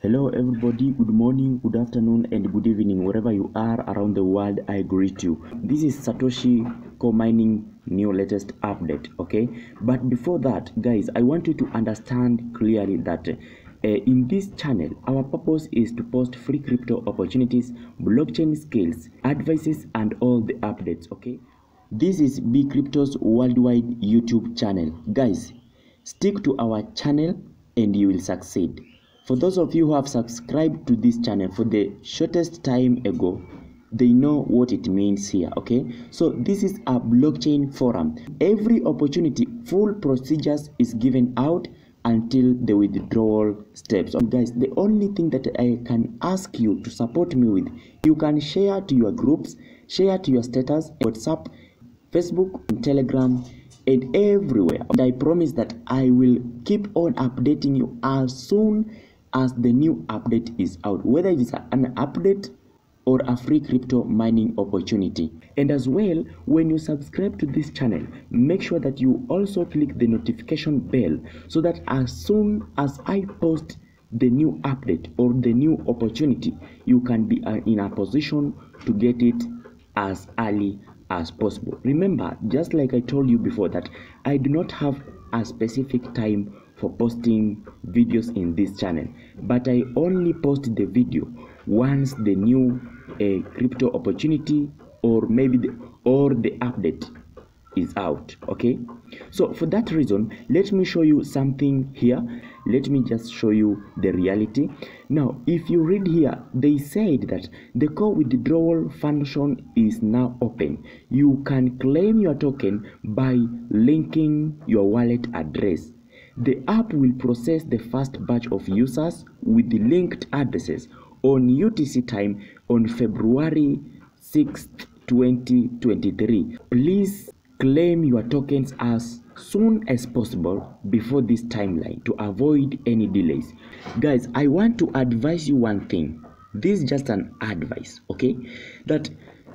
Hello, everybody. Good morning, good afternoon, and good evening, wherever you are around the world. I greet you. This is Satoshi Core Mining new latest update. Okay, but before that, guys, I want you to understand clearly that. Uh, in this channel, our purpose is to post free crypto opportunities, blockchain skills, advices, and all the updates. Okay, this is BCryptosWorldwide YouTube channel. Guys, stick to our channel and you will succeed. For those of you who have subscribed to this channel for the shortest time ago, they know what it means here, okay? So this is a blockchain forum. Every opportunity, full procedures is given out until the withdrawal steps. So guys, the only thing that I can ask you to support me with, you can share to your groups, share to your status, WhatsApp, Facebook, Telegram, and everywhere. And I promise that I will keep on updating you as soon as the new update is out, whether it is an update or a free crypto mining opportunity. And as well, when you subscribe to this channel, make sure that you also click the notification bell so that as soon as I post the new update or the new opportunity, you can be uh, in a position to get it as early as possible. Remember, just like I told you before, that I do not have a specific time for posting videos in this channel, but I only post the video once the new uh, crypto opportunity or maybe the, or the update is out okay? So for that reason let me show you something here. Let me just show you the reality. Now if you read here they said that the core withdrawal function is now open. You can claim your token by linking your wallet address. The app will process the first batch of users with the linked addresses on UTC time on February 6th 2023 please claim your tokens as soon as possible before this timeline to avoid any delays. Guys i want to advise you one thing. This is just an advice okay? That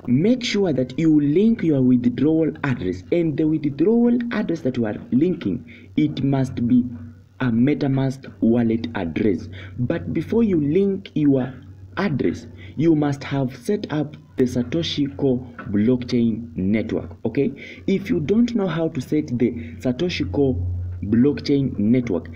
make sure that you link your withdrawal address. And the withdrawal address that you are linking it must be a metamask wallet address. But before you link your address you must have set up the satoshi core blockchain network okay? If you don't know how to set the satoshi core blockchain network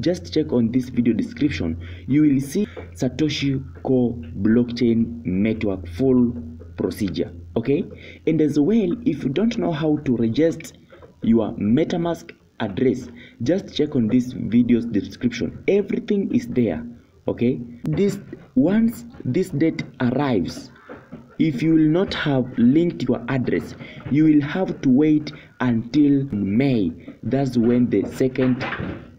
just check on this video description. You will see satoshi core blockchain network full procedure okay? And as well if you don't know how to register your metamask address. Just check on this video's description. Everything is there okay? This once this date arrives if you will not have linked your address you will have to wait until may. That's when the second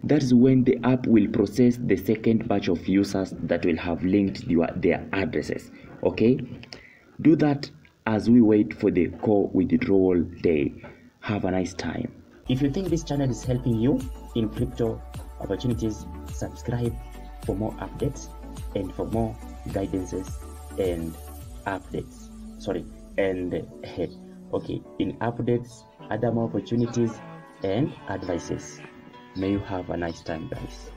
that's when the app will process the second batch of users that will have linked your, their addresses okay? Do that as we wait for the core withdrawal day. Have a nice time if you think this channel is helping you in crypto opportunities subscribe for more updates and for more guidances and updates. Sorry and okay in updates other more opportunities and advices. May you have a nice time guys